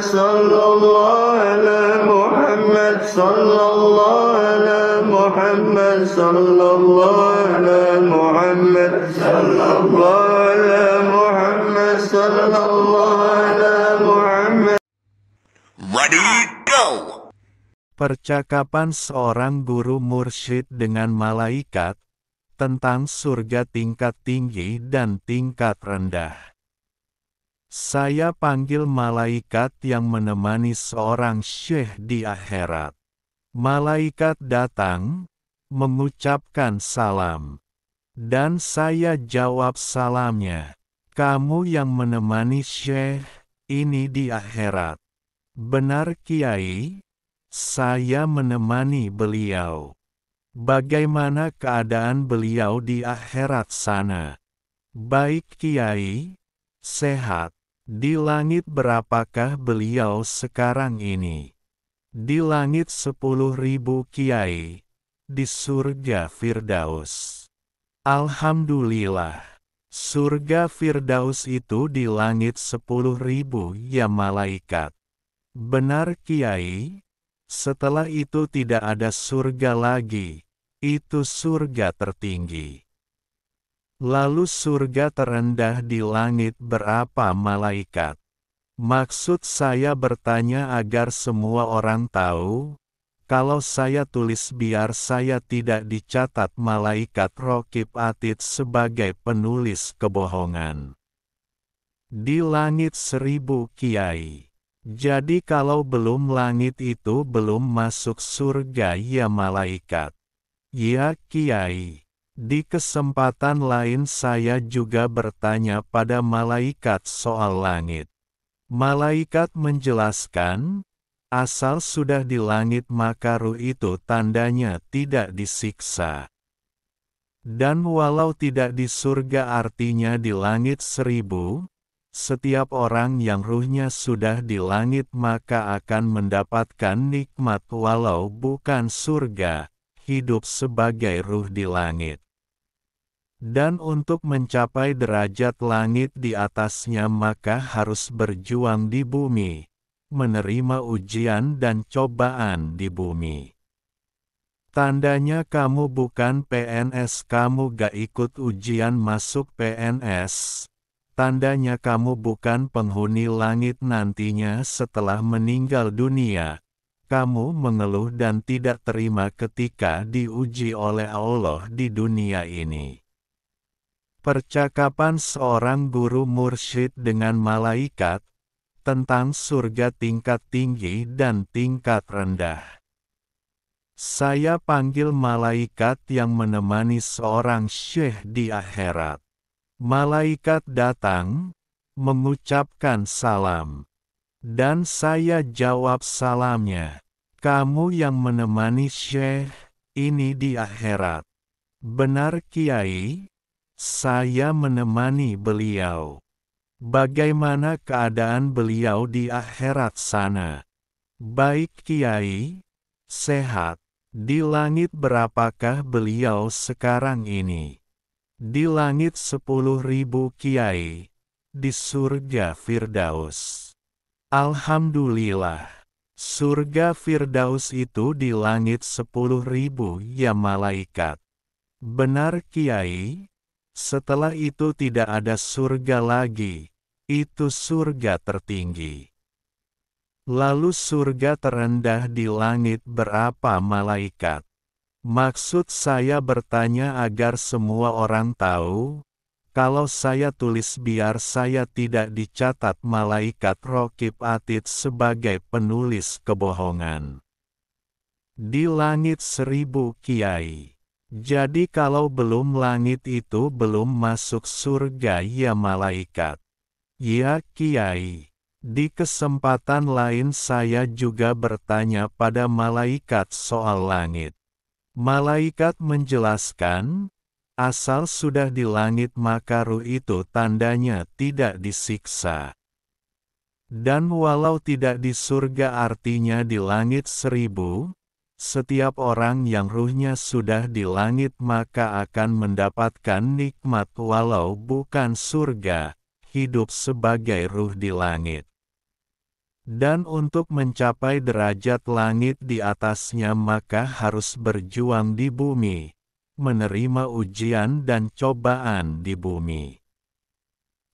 صلى الله على محمد صلى الله على محمد صلى الله على محمد صلى الله على محمد Ready, go! Percakapan seorang guru mursyid dengan malaikat tentang surga tingkat tinggi dan tingkat rendah. Saya panggil malaikat yang menemani seorang syekh di akhirat. Malaikat datang, mengucapkan salam. Dan saya jawab salamnya. Kamu yang menemani syekh ini di akhirat. Benar Kiai, saya menemani beliau. Bagaimana keadaan beliau di akhirat sana? Baik Kiai, sehat. Di langit berapakah beliau sekarang ini? Di langit sepuluh ribu Kiai, di surga Firdaus. Alhamdulillah. Surga Firdaus itu di langit sepuluh ribu ya malaikat. Benar Kiai, setelah itu tidak ada surga lagi, itu surga tertinggi. Lalu surga terendah di langit berapa malaikat? Maksud saya bertanya agar semua orang tahu, kalau saya tulis biar saya tidak dicatat malaikat Rokib Atid sebagai penulis kebohongan. Di langit seribu kiai. Jadi kalau belum langit itu belum masuk surga ya malaikat. Ya kiai. Di kesempatan lain saya juga bertanya pada malaikat soal langit. Malaikat menjelaskan, asal sudah di langit maka ruh itu tandanya tidak disiksa. Dan walau tidak di surga artinya di langit seribu, setiap orang yang ruhnya sudah di langit maka akan mendapatkan nikmat walau bukan surga, hidup sebagai ruh di langit. Dan untuk mencapai derajat langit di atasnya maka harus berjuang di bumi, menerima ujian dan cobaan di bumi. Tandanya kamu bukan PNS kamu gak ikut ujian masuk PNS, tandanya kamu bukan penghuni langit nantinya setelah meninggal dunia, kamu mengeluh dan tidak terima ketika diuji oleh Allah di dunia ini. Percakapan seorang guru mursyid dengan malaikat tentang surga tingkat tinggi dan tingkat rendah. Saya panggil malaikat yang menemani seorang syekh di akhirat. Malaikat datang, mengucapkan salam. Dan saya jawab salamnya. Kamu yang menemani syekh ini di akhirat. Benar Kiai? Saya menemani beliau. Bagaimana keadaan beliau di akhirat sana? Baik Kiai, sehat. Di langit berapakah beliau sekarang ini? Di langit sepuluh ribu Kiai, di surga Firdaus. Alhamdulillah. Surga Firdaus itu di langit sepuluh ribu ya malaikat. Benar Kiai? Setelah itu tidak ada surga lagi, itu surga tertinggi. Lalu surga terendah di langit berapa malaikat? Maksud saya bertanya agar semua orang tahu, kalau saya tulis biar saya tidak dicatat malaikat Rokib Atid sebagai penulis kebohongan. Di langit seribu kiai. Jadi kalau belum langit itu belum masuk surga ya malaikat. Ya kiai. Di kesempatan lain saya juga bertanya pada malaikat soal langit. Malaikat menjelaskan, asal sudah di langit maka ruh itu tandanya tidak disiksa. Dan walau tidak di surga artinya di langit seribu, Setiap orang yang ruhnya sudah di langit maka akan mendapatkan nikmat walau bukan surga, hidup sebagai ruh di langit. Dan untuk mencapai derajat langit di atasnya maka harus berjuang di bumi, menerima ujian dan cobaan di bumi.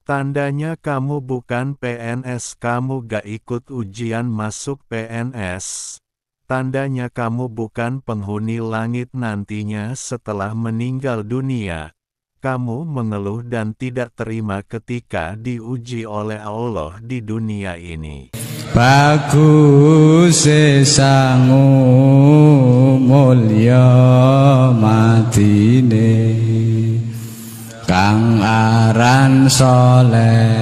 Tandanya kamu bukan PNS kamu gak ikut ujian masuk PNS, Tandanya kamu bukan penghuni langit nantinya setelah meninggal dunia. Kamu mengeluh dan tidak terima ketika diuji oleh Allah di dunia ini. Bagus sangu mulya matine Kang aran soleh